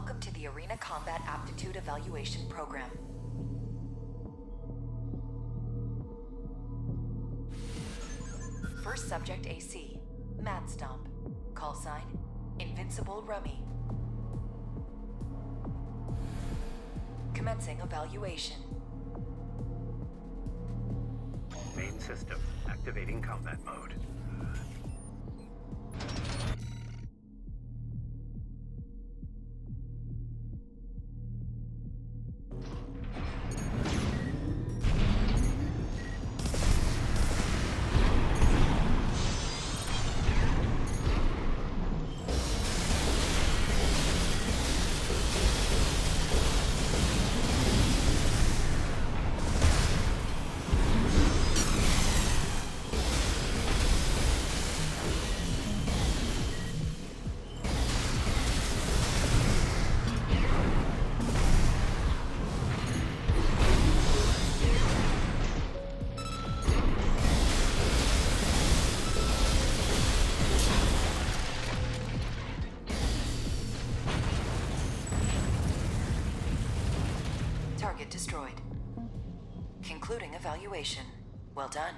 Welcome to the Arena Combat Aptitude Evaluation Program. First subject AC, Mad Stomp. Call sign, Invincible Rummy. Commencing evaluation. Main system, activating combat mode. Target destroyed. Concluding evaluation. Well done.